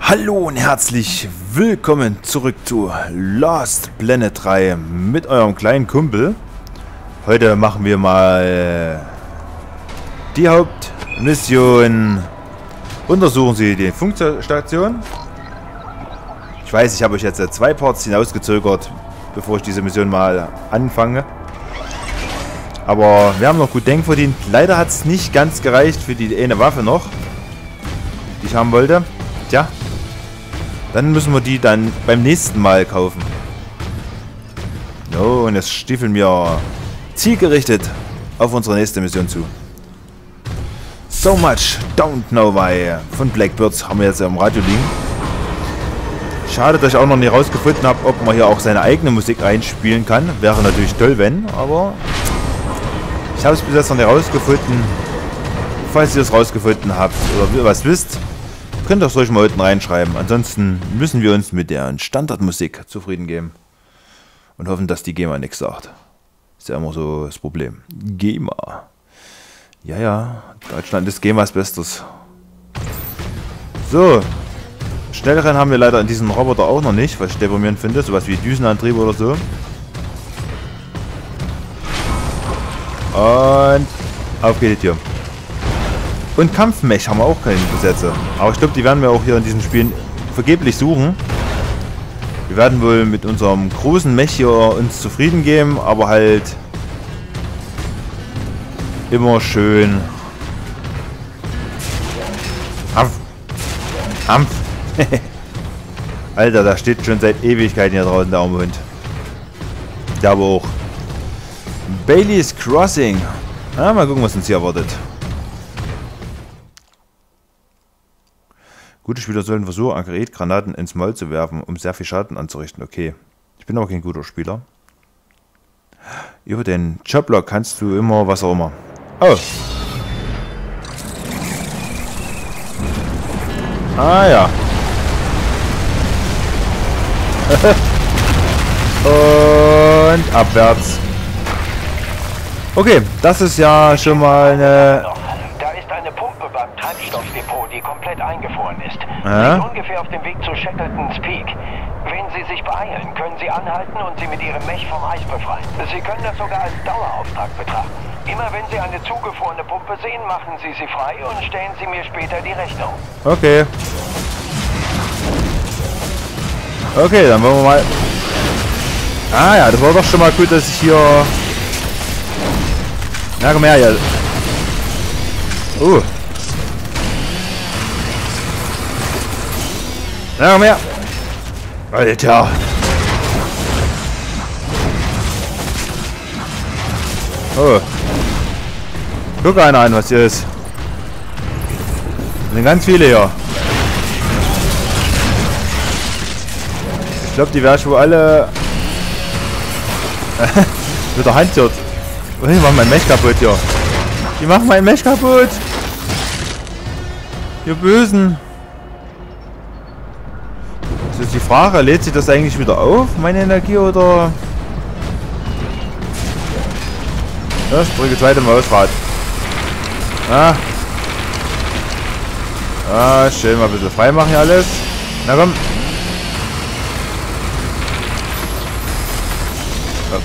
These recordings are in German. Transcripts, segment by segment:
Hallo und herzlich willkommen zurück zu Lost Planet 3 mit eurem kleinen Kumpel. Heute machen wir mal die Hauptmission. Untersuchen Sie die Funkstation. Ich weiß, ich habe euch jetzt zwei Parts hinausgezögert, bevor ich diese Mission mal anfange. Aber wir haben noch gut Denk verdient. Leider hat es nicht ganz gereicht für die eine Waffe noch, die ich haben wollte. Tja, dann müssen wir die dann beim nächsten Mal kaufen. No, und jetzt stiefeln wir zielgerichtet auf unsere nächste Mission zu. So much don't know why von Blackbirds haben wir jetzt im Radio liegen. Schade, dass ich auch noch nicht rausgefunden habe, ob man hier auch seine eigene Musik einspielen kann. Wäre natürlich toll, wenn, aber ich habe es bis jetzt noch nicht rausgefunden. Falls ihr es rausgefunden habt oder was wisst, Könnt ihr das ruhig mal unten reinschreiben. Ansonsten müssen wir uns mit der Standardmusik zufrieden geben. Und hoffen, dass die GEMA nichts sagt. Ist ja immer so das Problem. GEMA. Ja, ja. Deutschland ist GEMAs Bestes. So. Schnellrennen haben wir leider in diesem Roboter auch noch nicht, was ich deprimierend finde. Sowas wie Düsenantrieb oder so. Und auf geht die Tür. Und Kampfmech haben wir auch keine Gesetze. Aber ich glaube, die werden wir auch hier in diesen Spielen vergeblich suchen. Wir werden wohl mit unserem großen Mech hier uns zufrieden geben, aber halt immer schön Kampf. Kampf. Alter, da steht schon seit Ewigkeiten hier draußen der arme Hund. Der aber auch. Bailey's Crossing. Ja, mal gucken, was uns hier erwartet. Gute Spieler sollen versuchen, Aggretgranaten ins Maul zu werfen, um sehr viel Schaden anzurichten. Okay. Ich bin aber kein guter Spieler. Über den Jobblock kannst du immer was auch immer. Oh. Ah ja. Und abwärts. Okay, das ist ja schon mal eine Treibstoffdepot, die komplett eingefroren ist. Ja? Liegt ungefähr auf dem Weg zu Shackletons Peak. Wenn Sie sich beeilen, können Sie anhalten und sie mit Ihrem Mech vom Eis befreien. Sie können das sogar als Dauerauftrag betrachten. Immer wenn Sie eine zugefrorene Pumpe sehen, machen Sie sie frei und stellen Sie mir später die Rechnung. Okay. Okay, dann wollen wir mal... Ah ja, das war doch schon mal gut, dass ich hier... Na, komm her hier. Uh. Na, komm her. Alter. Oh. Guck einer an, was hier ist. Das sind ganz viele hier. Ich glaube, die werden wohl alle mit der Hand hier. Oh, die machen mein Mech kaputt hier. Die machen mein Mech kaputt. Ihr Bösen. Das ist die Frage, lädt sich das eigentlich wieder auf, meine Energie, oder... Ja, ich drücke zweite Mausrad. Ah. Ah, schön mal ein bisschen frei machen hier alles. Na komm.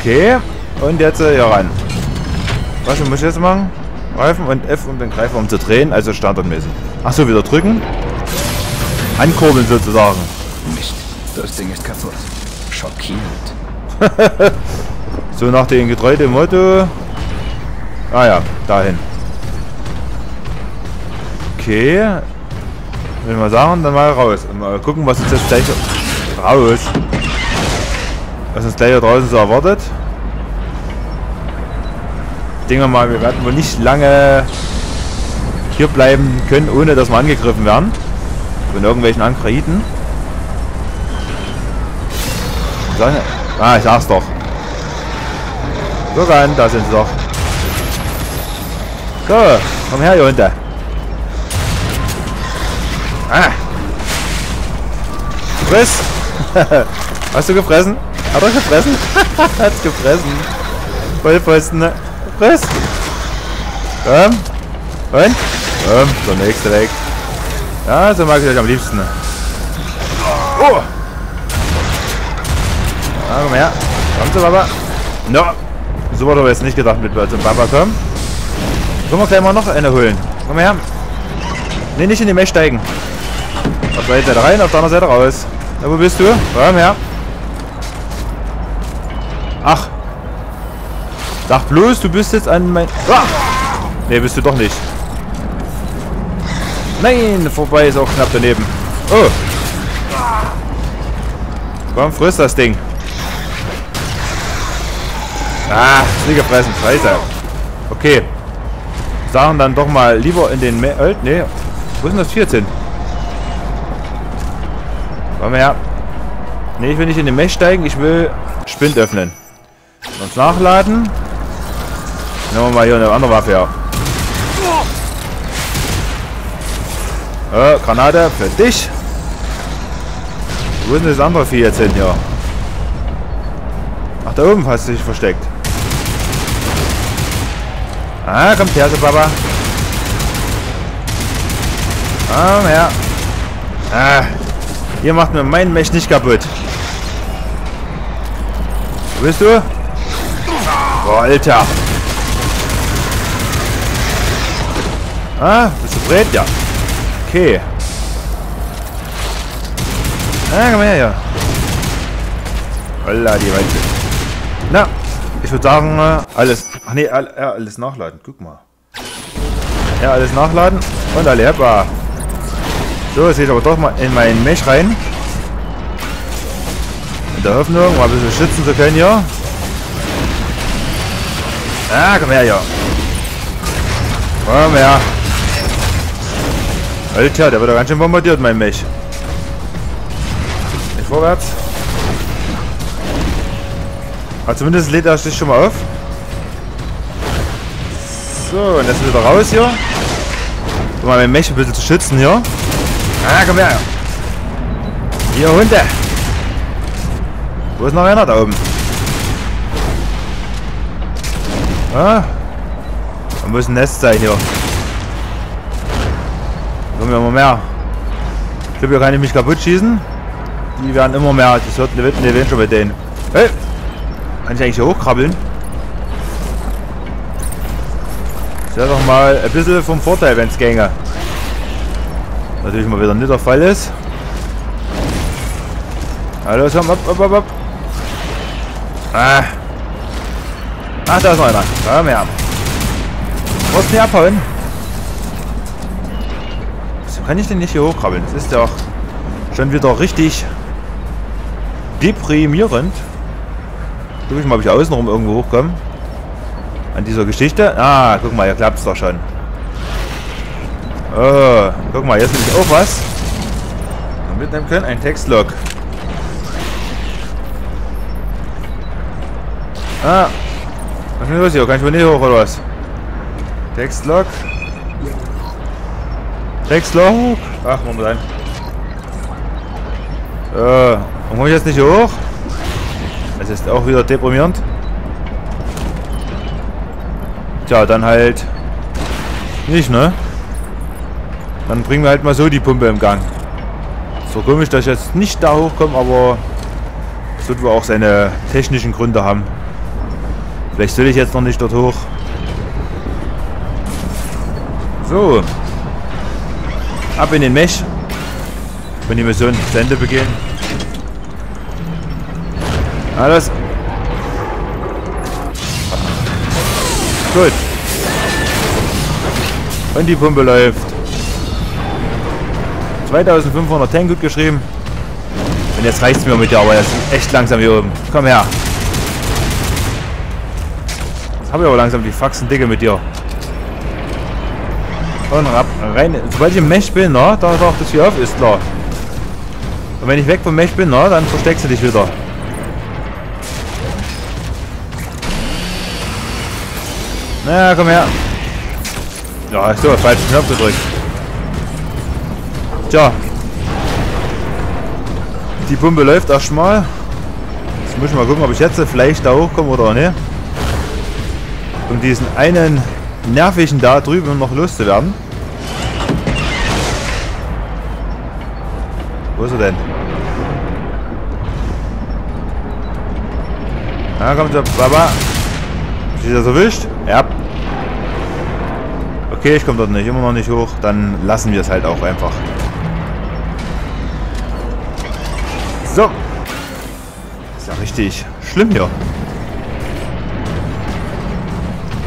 Okay. Und jetzt äh, hier ran. Was muss ich jetzt machen? Reifen und F, um den Greifer um zu drehen, also standardmäßig. Achso, wieder drücken. Ankurbeln sozusagen. Mist, das Ding ist kaputt. Schockierend. so nach dem getreu dem Motto. Ah ja, dahin. Okay. Will ich mal sagen, dann mal raus. Und mal gucken, was uns jetzt gleich raus. Was uns gleich hier draußen so erwartet. Ich denke mal, wir werden wohl nicht lange hier bleiben können, ohne dass wir angegriffen werden. Von irgendwelchen Ankraiten. Ah, ich sag's doch. So rein, da sind sie doch. So, komm her, ihr Hunde. Ah. Friss. Hast du gefressen? Hat er gefressen? Hat's gefressen. Vollpfosten, Was? Komm. Und? Komm, der nächste weg. Ja, so mag ich euch am liebsten. Oh! Ja, komm her. Komm zu Papa. No. So wurde aber jetzt nicht gedacht mit zum Papa kommen. Können wir gleich mal noch eine holen. Komm her. Ne, nicht in die Mech steigen. Auf der Seite rein, auf der anderen Seite raus. Na, wo bist du? Komm her. Ach. Sag bloß, du bist jetzt an mein... Ah! Ne, bist du doch nicht. Nein, vorbei ist auch knapp daneben. Oh. Komm, friss das Ding. Ah, ist nie gefressen. Scheiße. Okay. Sagen dann doch mal lieber in den... Me äh, nee. Wo ist denn das 14? Komm her. Nee, ich will nicht in den Mech steigen. Ich will Spind öffnen. Uns nachladen. Nehmen wir mal hier eine andere Waffe her. Äh, Granate für dich. Wo ist denn das andere Vieh jetzt hin hier? Ach, da oben hast du dich versteckt. Ah, kommt her, so Papa. Komm her. Ah, ihr macht mir meinen Mech nicht kaputt. Wo bist du? Boah, Alter. Ah, bist du breit? Ja. Okay. Ah, komm her, ja. Holla, die Weite. Na, ich würde sagen, äh, alles. Ach nee, all, ja, alles nachladen. Guck mal. Ja, alles nachladen und alle heppa. So, jetzt geht aber doch mal in meinen Mech rein. In der Hoffnung, mal ein bisschen schützen zu können, ja. Ah, komm her, ja. Komm her. Alter, der wird doch ganz schön bombardiert, mein Mech. Nicht vorwärts. Aber zumindest lädt er sich schon mal auf. So, und jetzt wieder raus hier. Um mein Mech ein bisschen zu schützen hier. Ah, komm her. Hier, Hunde. Wo ist noch einer da oben? Ah. Da muss ein Nest sein hier. Kommen wir immer mehr. Ich glaube, hier kann ich mich kaputt schießen. Die werden immer mehr. Das hört eine ne, schon mit denen. Hey! Kann ich eigentlich hier hochkrabbeln? Das wäre doch mal ein bisschen vom Vorteil, wenn es gänge. Natürlich mal wieder nicht der Fall ist. Hallo, komm, ab, ab, ab, ab. Ah. Ach, da ist noch einer. Komm her. Du musst nicht abhauen. Kann ich denn nicht hier hochkrabbeln? Das ist doch schon wieder richtig deprimierend. Guck ich mal, ob ich außenrum irgendwo hochkomme. An dieser Geschichte. Ah, guck mal, hier klappt es doch schon. Oh, guck mal, jetzt ist auch was. Mitnehmen können, ein Textlog. Ah, was ist denn los hier? Kann ich wohl nicht hoch oder was? Textlog. Textlog. Ach, Moment. So, warum komme ich jetzt nicht hoch? Das ist auch wieder deprimierend. Tja, dann halt nicht, ne? Dann bringen wir halt mal so die Pumpe im Gang. So komisch, dass ich jetzt nicht da hochkomme, aber es wird wohl auch seine technischen Gründe haben. Vielleicht soll ich jetzt noch nicht dort hoch. So. Ab in den Mech. Wenn die Mission zu Ende begehen. Alles. Gut. Und die Pumpe läuft. 2500 Tank gut geschrieben. Und jetzt reicht es mir mit dir, aber er ist echt langsam hier oben. Komm her. Jetzt habe ich aber langsam die Faxen dicke mit dir. Und ab, rein. Sobald ich im Mech bin, na, da taucht das hier auf, ist klar. Und wenn ich weg vom Mech bin, na, dann versteckst du dich wieder. Na, komm her. Ja, so, falschen Knopf gedrückt. Tja. Die Pumpe läuft erstmal. Jetzt muss ich mal gucken, ob ich jetzt vielleicht da hochkomme oder ne. um diesen einen nervigen da drüben noch loszuwerden. Wo ist er denn? Na, kommt der Baba. Ist das erwischt? Ja. Okay, ich komme dort nicht, immer noch nicht hoch. Dann lassen wir es halt auch einfach. So. Ist ja richtig schlimm hier.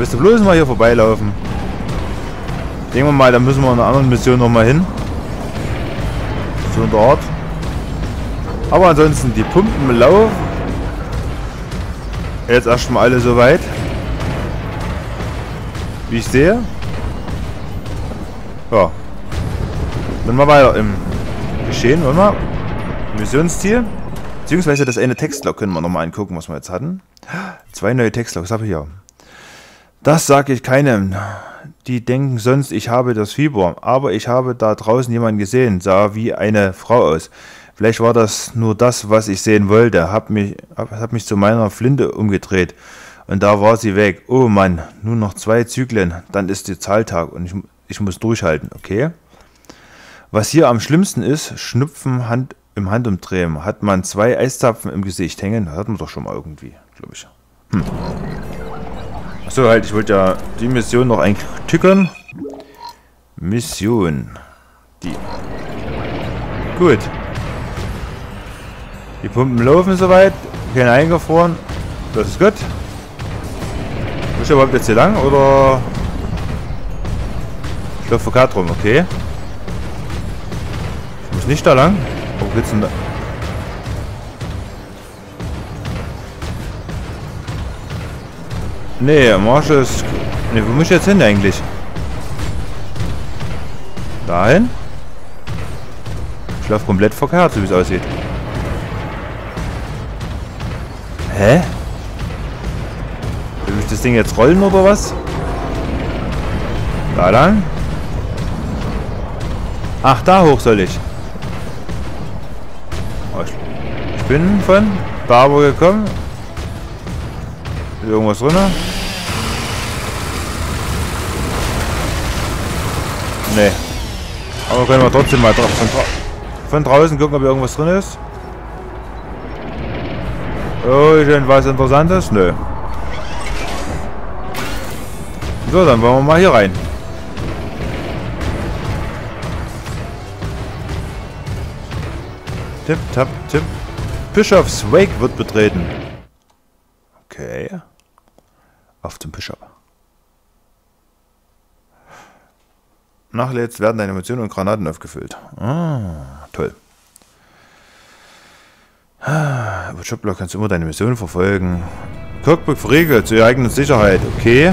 Willst du bloß mal hier vorbeilaufen? Denken wir mal, da müssen wir in einer anderen Mission nochmal hin. So in der Art. Aber ansonsten, die Pumpen laufen. Jetzt erstmal alle soweit. Wie ich sehe. Ja. Dann mal weiter im Geschehen, warte mal. Missionsziel. Beziehungsweise das eine Textlog können wir nochmal angucken, was wir jetzt hatten. Zwei neue Textlogs habe ich hier. Das sage ich keinem. Die denken sonst, ich habe das Fieber. Aber ich habe da draußen jemanden gesehen, sah wie eine Frau aus. Vielleicht war das nur das, was ich sehen wollte. Hab mich, hab, hab mich zu meiner Flinte umgedreht. Und da war sie weg. Oh Mann, nur noch zwei Zyklen. Dann ist die Zahltag und ich, ich muss durchhalten, okay? Was hier am schlimmsten ist, Schnupfen Hand, im Handumdrehen. Hat man zwei Eiszapfen im Gesicht hängen? Das hat man doch schon mal irgendwie, glaube ich. Hm. Achso, halt, ich wollte ja die Mission noch eintücken. Mission. Die. Gut. Die Pumpen laufen soweit. Keine eingefroren. Das ist gut. Muss ich überhaupt jetzt hier lang oder... Ich laufe verkehrt rum, okay. Ich muss nicht da lang. Wo geht's denn da? Nee, Marsch ist... Nee, wo muss ich jetzt hin eigentlich? Dahin? Ich laufe komplett verkehrt, so wie es aussieht. Hä? Will ich das Ding jetzt rollen oder was? Da lang? Ach, da hoch soll ich. Oh, ich bin von wo gekommen. Ist irgendwas drin? Nee. Aber können wir trotzdem mal drauf von, von draußen gucken, ob irgendwas drin ist. Oh, irgendwas Interessantes? Nö. So, dann wollen wir mal hier rein. Tipp, tap, tipp. Bischofs Wake wird betreten. Okay. Auf zum Bischof. Nachlädst werden deine Munition und Granaten aufgefüllt. Ah, toll. Ah, über Jobblock kannst du immer deine Mission verfolgen. Cockpit verriegelt zur eigenen Sicherheit. Okay.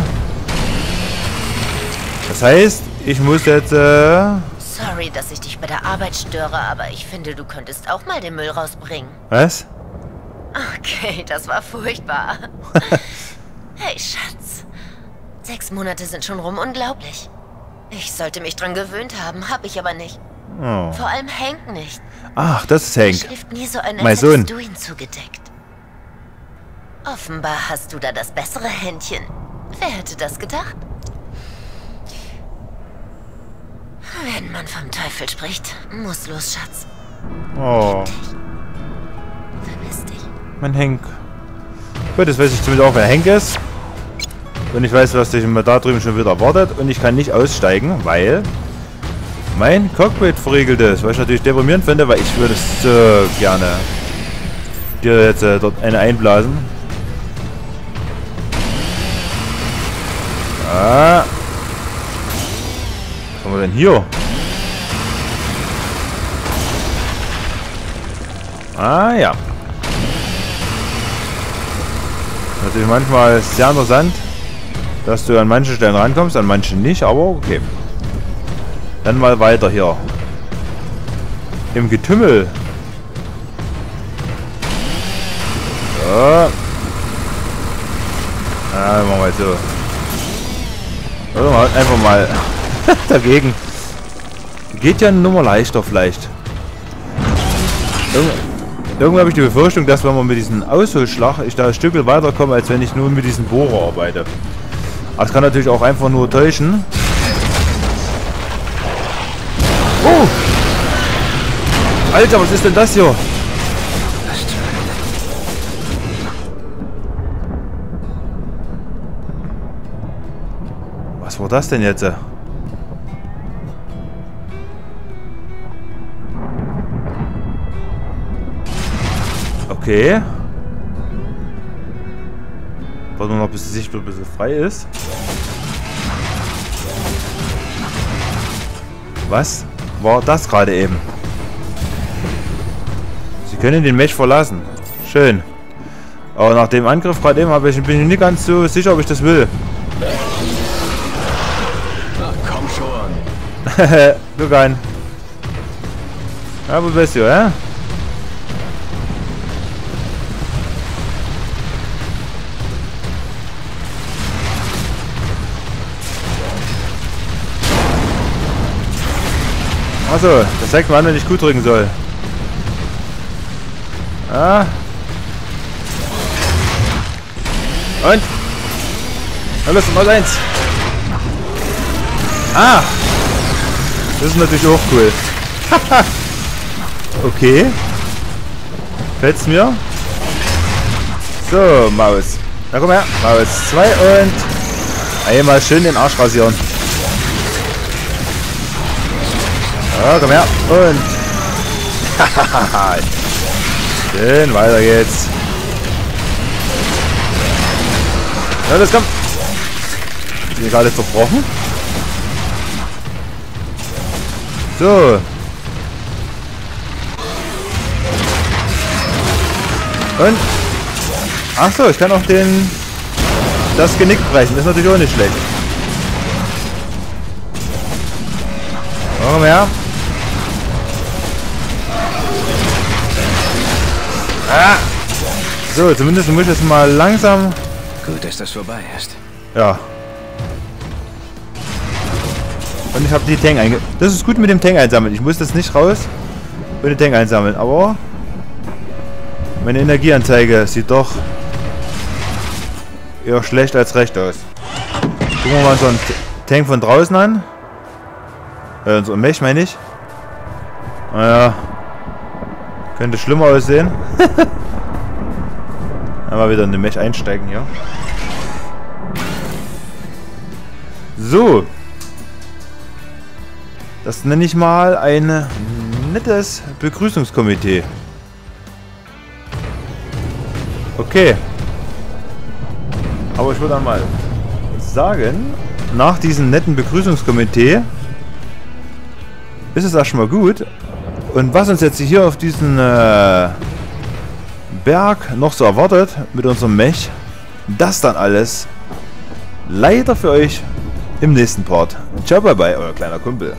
Das heißt, ich muss jetzt... Äh Sorry, dass ich dich bei der Arbeit störe, aber ich finde, du könntest auch mal den Müll rausbringen. Was? Okay, das war furchtbar. hey, Schatz. Sechs Monate sind schon rum, unglaublich. Ich sollte mich dran gewöhnt haben, hab ich aber nicht. Oh. Vor allem Hank nicht. Ach, das ist Hank. Schläft nie so ein, Mein Sohn. du ihn zugedeckt. Offenbar hast du da das bessere Händchen. Wer hätte das gedacht? Wenn man vom Teufel spricht, muss los, Schatz. Oh, Verpiss dich. mein Hank. Gut, das weiß ich zumindest auch, wer Hank ist. Und ich weiß, was dich da drüben schon wieder erwartet. Und ich kann nicht aussteigen, weil mein Cockpit verriegelt ist. Was ich natürlich deprimierend finde, weil ich würde so gerne dir jetzt äh, dort eine einblasen. Ah. Was haben wir denn hier? Ah ja. Natürlich manchmal sehr interessant, dass du an manchen Stellen rankommst, an manchen nicht, aber okay. Dann mal weiter hier. Im Getümmel. So. Ah, machen wir mal so. Oder mal einfach mal dagegen. Geht ja eine Nummer leichter vielleicht. Irgend irgendwie habe ich die Befürchtung, dass wenn man mit diesem Ausholschlag ich da ein Stück weiterkomme, als wenn ich nur mit diesem Bohrer arbeite. Es kann natürlich auch einfach nur täuschen. Oh! Alter, was ist denn das hier? Was war das denn jetzt? Okay. Warten wir noch, bis die Sicht ein bisschen frei ist. Was war das gerade eben? Sie können den Mech verlassen. Schön. Aber nach dem Angriff gerade eben ich, bin ich nicht ganz so sicher, ob ich das will. Na komm schon. An. Ja, wo bist du, hä? Achso, das zeigt mir an, wenn ich gut drücken soll. Ah. Und? Na los, mal eins. Ah! Das ist natürlich auch cool. okay. Fällt's mir? So, Maus. Na komm her. Maus 2 und einmal schön den Arsch rasieren. Ja, komm her. Und. Schön, weiter geht's. Ja, das kommt. Ist hier gerade verbrochen? So. Und. Ach so, ich kann auch den das Genick brechen. Das ist natürlich auch nicht schlecht. Komm her. Ah. So, zumindest muss ich jetzt mal langsam. Gut, dass das vorbei ist. Ja. Und ich habe die Tank einge... Das ist gut mit dem Tank einsammeln. Ich muss das nicht raus und den Tank einsammeln. Aber meine Energieanzeige sieht doch eher schlecht als recht aus. Gucken wir mal so einen Tank von draußen an. Äh, so ein Mech meine ich. Naja. Könnte schlimmer aussehen. Einmal wieder in den Mech einsteigen hier. So. Das nenne ich mal ein nettes Begrüßungskomitee. Okay. Aber ich würde dann mal sagen, nach diesem netten Begrüßungskomitee ist es erstmal gut. Und was uns jetzt hier auf diesen äh, Berg noch so erwartet mit unserem Mech, das dann alles leider für euch im nächsten Part. Ciao, bye bye, euer kleiner Kumpel.